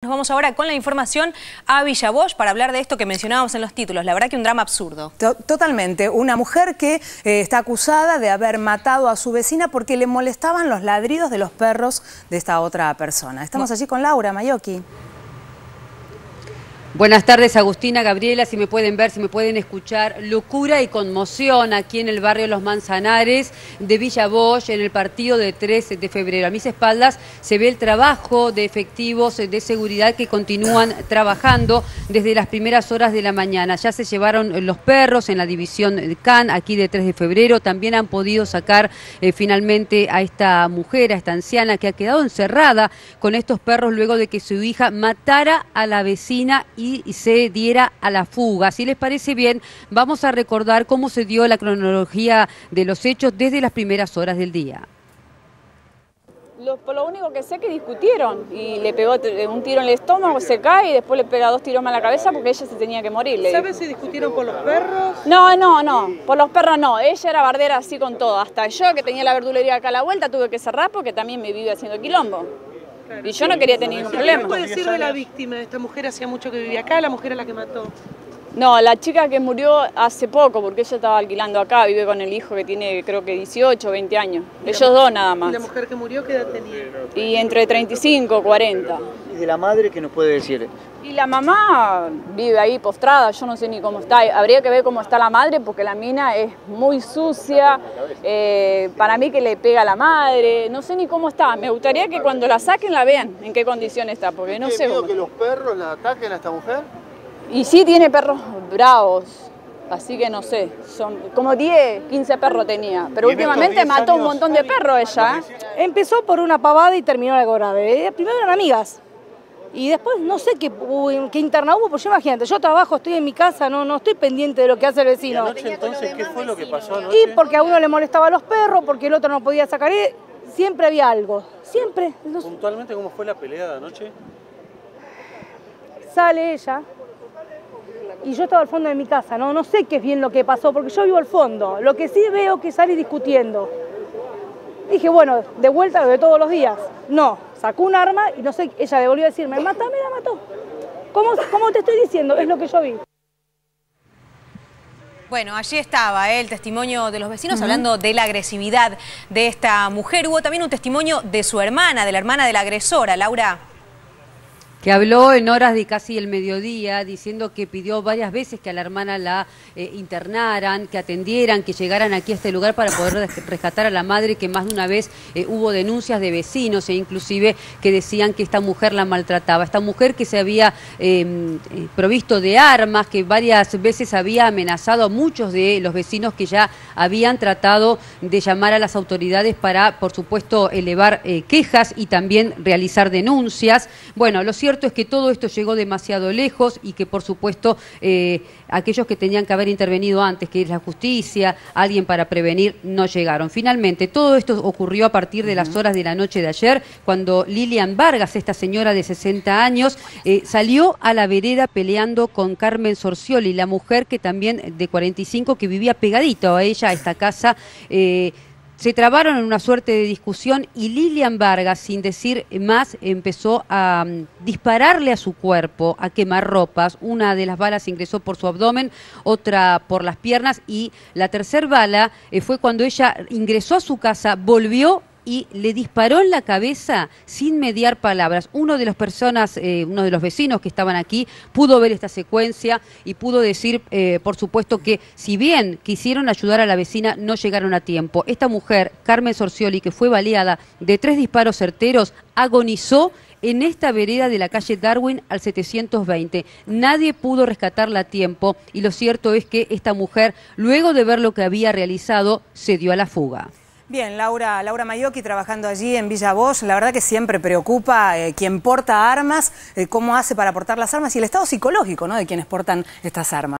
Nos vamos ahora con la información a Villavoz para hablar de esto que mencionábamos en los títulos. La verdad que un drama absurdo. Totalmente. Una mujer que eh, está acusada de haber matado a su vecina porque le molestaban los ladridos de los perros de esta otra persona. Estamos allí con Laura Mayoki. Buenas tardes, Agustina, Gabriela, si me pueden ver, si me pueden escuchar. Locura y conmoción aquí en el barrio Los Manzanares de Villa Bosch, en el partido de 3 de febrero. A mis espaldas se ve el trabajo de efectivos de seguridad que continúan trabajando desde las primeras horas de la mañana. Ya se llevaron los perros en la división CAN, aquí de 3 de febrero. También han podido sacar eh, finalmente a esta mujer, a esta anciana que ha quedado encerrada con estos perros luego de que su hija matara a la vecina y y se diera a la fuga. Si les parece bien, vamos a recordar cómo se dio la cronología de los hechos desde las primeras horas del día. Lo, por lo único que sé es que discutieron y le pegó un tiro en el estómago, se cae y después le pega dos tiros más en la cabeza porque ella se tenía que morir. ¿Sabes si discutieron por los perros? No, no, no, por los perros no. Ella era bardera así con todo. Hasta yo que tenía la verdulería acá a la vuelta tuve que cerrar porque también me vive haciendo quilombo. Y yo no quería tener ningún problema. ¿Qué puede decir de la víctima? Esta mujer hacía mucho que vivía acá, la mujer a la que mató. No, la chica que murió hace poco, porque ella estaba alquilando acá, vive con el hijo que tiene creo que 18, 20 años. Ellos dos nada más. ¿Y la mujer que murió qué edad tenía? Y entre 35, 40. ¿Y de la madre qué nos puede decir? Y la mamá vive ahí postrada, yo no sé ni cómo está. Habría que ver cómo está la madre porque la mina es muy sucia. Eh, para mí que le pega a la madre, no sé ni cómo está. Me gustaría que cuando la saquen la vean en qué condición está, porque no sé. que los perros la ataquen a esta mujer? Y sí tiene perros bravos, así que no sé, son como 10, 15 perros tenía, pero últimamente mató un montón de perros ella. ¿eh? Empezó por una pavada y terminó algo grave. Primero eran amigas, y después no sé qué, qué interna hubo, pues imagínate, yo trabajo, estoy en mi casa, no, no estoy pendiente de lo que hace el vecino. ¿Y anoche entonces qué fue lo que pasó anoche? Y porque a uno le molestaba los perros, porque el otro no podía sacar, eh, siempre había algo, siempre. ¿Puntualmente cómo fue la pelea de anoche? Sale ella, y yo estaba al fondo de mi casa, ¿no? No sé qué es bien lo que pasó, porque yo vivo al fondo. Lo que sí veo que sale discutiendo. Dije, bueno, de vuelta lo de todos los días. No, sacó un arma y no sé, ella le volvió a decirme, mátame, la mató. ¿Cómo, ¿Cómo te estoy diciendo? Es lo que yo vi. Bueno, allí estaba ¿eh? el testimonio de los vecinos hablando de la agresividad de esta mujer. Hubo también un testimonio de su hermana, de la hermana de la agresora, Laura que habló en horas de casi el mediodía diciendo que pidió varias veces que a la hermana la eh, internaran, que atendieran, que llegaran aquí a este lugar para poder rescatar a la madre, que más de una vez eh, hubo denuncias de vecinos e inclusive que decían que esta mujer la maltrataba. Esta mujer que se había em, eh, provisto de armas, que varias veces había amenazado a muchos de los vecinos que ya habían tratado de llamar a las autoridades para, por supuesto, elevar quejas y también realizar denuncias. Bueno, lo cierto es que todo esto llegó demasiado lejos y que, por supuesto, eh, aquellos que tenían que haber intervenido antes, que es la justicia, alguien para prevenir, no llegaron. Finalmente, todo esto ocurrió a partir de las horas de la noche de ayer, cuando Lilian Vargas, esta señora de 60 años, eh, salió a la vereda peleando con Carmen Sorcioli, la mujer que también de 45 que vivía pegadito a ella, a esta casa. Eh, se trabaron en una suerte de discusión y Lilian Vargas, sin decir más, empezó a mm, dispararle a su cuerpo, a quemar ropas. Una de las balas ingresó por su abdomen, otra por las piernas y la tercera bala eh, fue cuando ella ingresó a su casa, volvió y le disparó en la cabeza sin mediar palabras. Uno de las personas, eh, uno de los vecinos que estaban aquí, pudo ver esta secuencia y pudo decir, eh, por supuesto, que si bien quisieron ayudar a la vecina, no llegaron a tiempo. Esta mujer, Carmen Sorcioli, que fue baleada de tres disparos certeros, agonizó en esta vereda de la calle Darwin al 720. Nadie pudo rescatarla a tiempo y lo cierto es que esta mujer, luego de ver lo que había realizado, se dio a la fuga. Bien, Laura, Laura Mayoki trabajando allí en Villa Bosch, la verdad que siempre preocupa eh, quien porta armas, eh, cómo hace para portar las armas y el estado psicológico ¿no? de quienes portan estas armas.